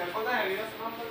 Tempo da heaviness, not the